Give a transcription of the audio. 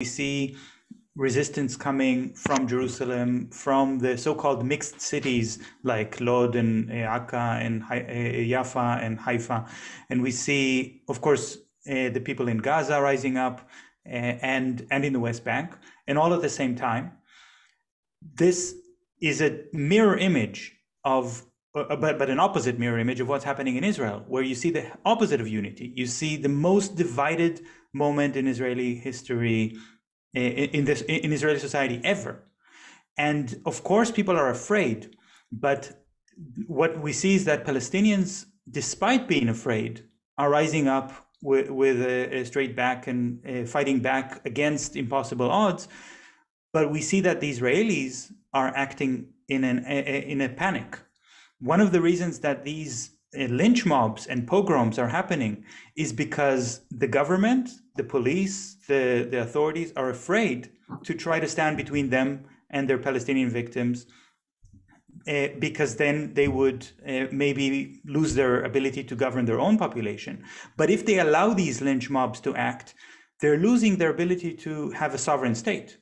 we see resistance coming from Jerusalem, from the so-called mixed cities like Lod and uh, Akka and uh, Jaffa and Haifa, and we see, of course, uh, the people in Gaza rising up, and and in the West Bank, and all at the same time. This is a mirror image of but, but an opposite mirror image of what's happening in Israel, where you see the opposite of unity. You see the most divided moment in Israeli history, in this in Israeli society ever. And of course, people are afraid. But what we see is that Palestinians, despite being afraid, are rising up with, with a, a straight back and uh, fighting back against impossible odds. But we see that the Israelis are acting in an in a panic one of the reasons that these uh, lynch mobs and pogroms are happening is because the government, the police, the, the authorities are afraid to try to stand between them and their Palestinian victims uh, because then they would uh, maybe lose their ability to govern their own population. But if they allow these lynch mobs to act, they're losing their ability to have a sovereign state